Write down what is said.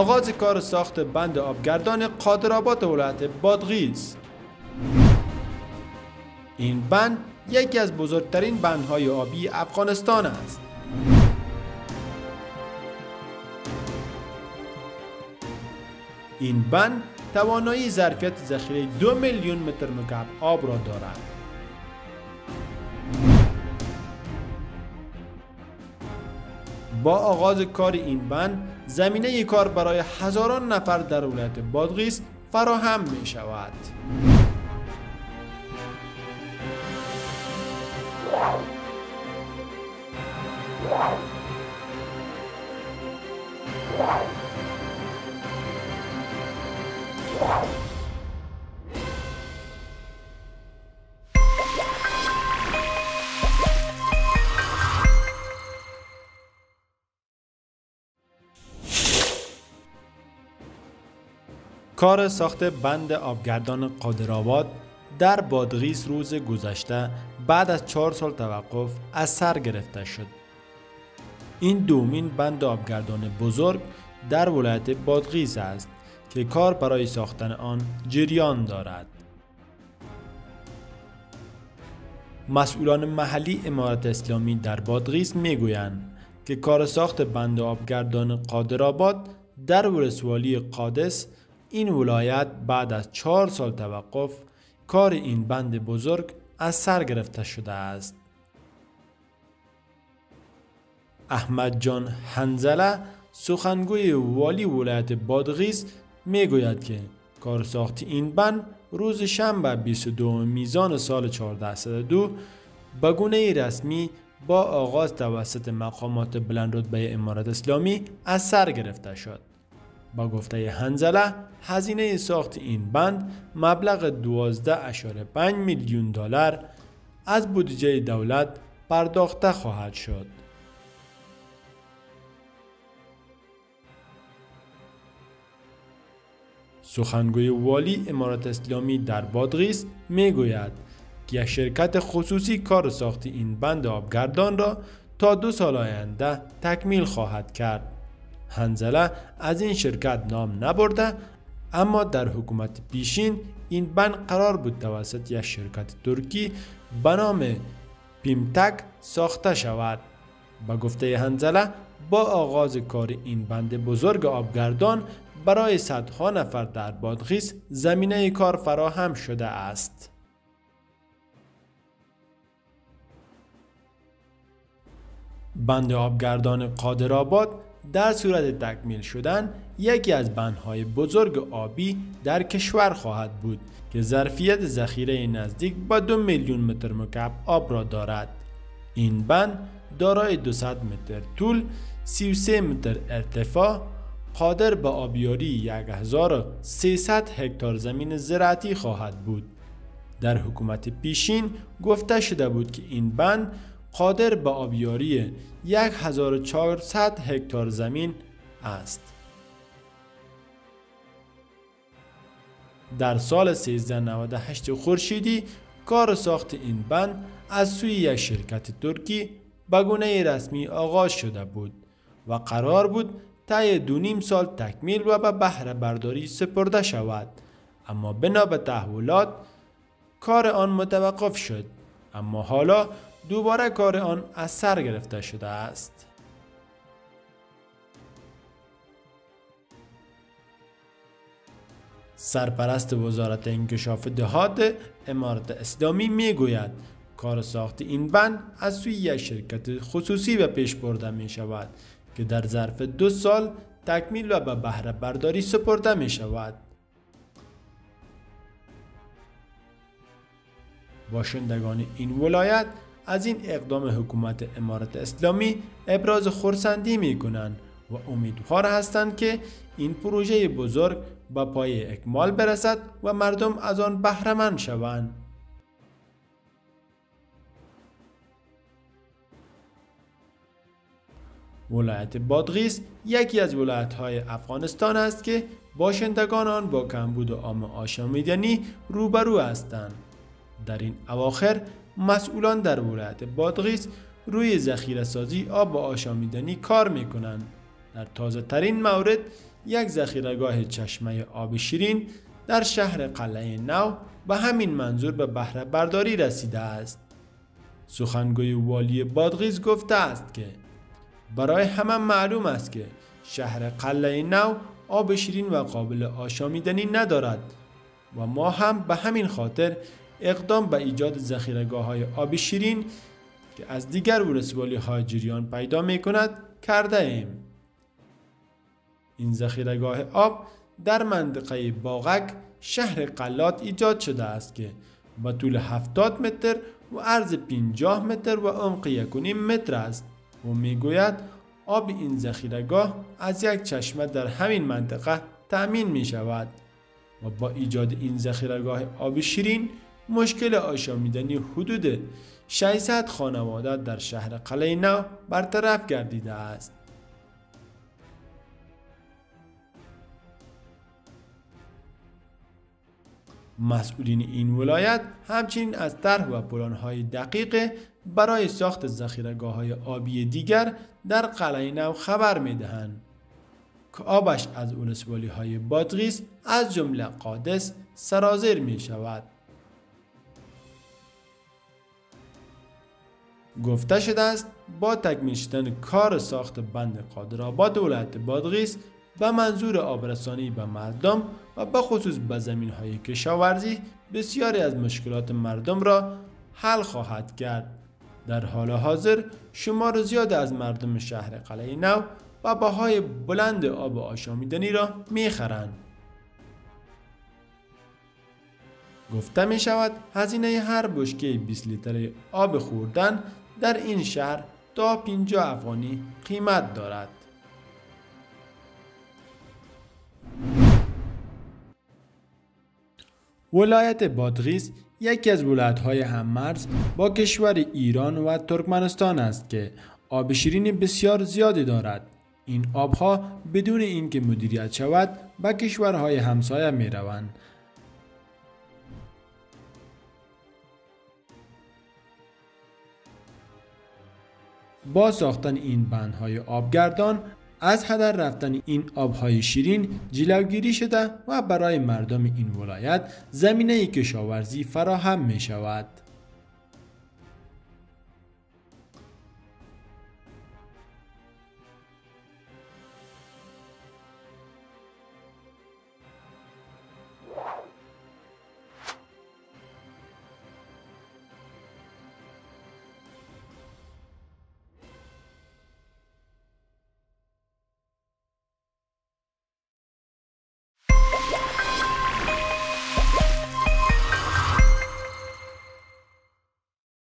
آغاز کار ساخت بند آبگردان قادرآباد ولایت بادغیس. این بند یکی از بزرگترین بندهای آبی افغانستان است. این بند توانایی ظرفیت ذخیره دو میلیون متر مکعب آب را دارد. با آغاز کار این بند زمینه کار برای هزاران نفر در ولایت بادغیس فراهم می شود. کار ساخت بند آبگردان قادرآباد در بادغیس روز گذشته بعد از چهار سال توقف از سر گرفته شد. این دومین بند آبگردان بزرگ در ولایت بادغیس است که کار برای ساختن آن جریان دارد. مسئولان محلی امارت اسلامی در بادغیس می‌گویند که کار ساخت بند آبگردان قادرآباد در ولسوالی قادس این ولایت بعد از چهار سال توقف کار این بند بزرگ از سر گرفته شده است. احمد جان هنزله سخنگوی والی ولایت بادغیس می گوید که کار ساخت این بند روز شنبه 22 میزان سال 1402 به گونه رسمی با آغاز توسط مقامات بلند رتبه امارت اسلامی از سر گرفته شد. با گفته هنزله هزینه ساخت این بند مبلغ 12.5 میلیون دلار از بودجه دولت پرداخته خواهد شد. سخنگوی والی امارت اسلامی در بادغیس می گوید که یک شرکت خصوصی کار ساخت این بند آبگردان را تا دو سال آینده تکمیل خواهد کرد. هنزله از این شرکت نام نبرده اما در حکومت پیشین این بند قرار بود توسط یک شرکت ترکی به نام پیمتک ساخته شود با گفته هنزله با آغاز کار این بند بزرگ آبگردان برای صدها نفر در بادغیس زمینه کار فراهم شده است. بند آبگردان قادرآباد در صورت تکمیل شدن یکی از بندهای بزرگ آبی در کشور خواهد بود که ظرفیت ذخیره نزدیک با دو میلیون متر مکعب آب را دارد. این بند دارای 200 متر طول، 33 متر ارتفاع، قادر به آبیاری 1300 هکتار زمین زراعتی خواهد بود. در حکومت پیشین گفته شده بود که این بند قادر به آبیاری 1400 هکتار زمین است. در سال 1398 خورشیدی کار ساخت این بند از سوی یک شرکت ترکی به گونه رسمی آغاز شده بود و قرار بود طی دو نیم سال تکمیل و به بهره برداری سپرده شود اما بنا به تحولات کار آن متوقف شد اما حالا دوباره کار آن از سر گرفته شده است. سرپرست وزارت انکشاف دهات امارت اسلامی می گوید کار ساخت این بند از سوی یک شرکت خصوصی به پیش برده می شود که در ظرف دو سال تکمیل و به بهره برداری سپرده می شود. باشندگان این ولایت از این اقدام حکومت امارت اسلامی ابراز خورسندی می کنند و امیدوار هستند که این پروژه بزرگ به پای اکمال برسد و مردم از آن بهرهمند شوند. ولایت بادغیس یکی از ولایت های افغانستان است که باشندگان آن با کمبود آم آشامیدنی روبرو هستند. در این اواخر مسئولان در ولایت بادغیس روی ذخیره سازی آب آشامیدنی کار می کنند. در تازه ترین مورد یک ذخیرهگاه چشمه آب شیرین در شهر قلعه نو به همین منظور به بهره برداری رسیده است. سخنگوی والی بادغیز گفته است که برای همه معلوم است که شهر قلعه نو آب شیرین و قابل آشامیدنی ندارد و ما هم به همین خاطر اقدام به ایجاد زخیرگاه های آب شیرین که از دیگر ولسوالی های جریان پیدا می کند کرده ایم. این زخیرگاه آب در منطقه باغک شهر قلات ایجاد شده است که با طول 70 متر و عرض 50 متر و عمق 1.5 متر است و می‌گوید آب این ذخیرهگاه از یک چشمه در همین منطقه تأمین می شود و با ایجاد این ذخیرهگاه آب شیرین مشکل آشامیدنی حدود 600 خانواده در شهر قلعه نو برطرف گردیده است. مسئولین این ولایت همچنین از طرح و پلانهای دقیق برای ساخت زخیرگاه های آبی دیگر در قلعه نو خبر می دهند که آبش از اولسوالی های بادغیس از جمله قادس سرازیر می شود. گفته شده است با تکمیل شدن کار ساخت بند قادرآباد ولایت بادغیس به منظور آبرسانی به مردم و به خصوص به زمین های کشاورزی بسیاری از مشکلات مردم را حل خواهد کرد. در حال حاضر شمار زیاد از مردم شهر قلعه نو و بهای بلند آب آشامیدنی را می‌خرند. گفته می شود هزینه هر بشکه 20 لیتر آب خوردن در این شهر تا 50 افغانی قیمت دارد. ولایت بادغیس یکی از ولایت‌های هممرز با کشور ایران و ترکمنستان است که آب شیرین بسیار زیادی دارد. این آبها بدون اینکه مدیریت شود به کشورهای همسایه می روند. با ساختن این بندهای آبگردان از هدر رفتن این آبهای شیرین جلوگیری شده و برای مردم این ولایت زمینه کشاورزی فراهم می شود.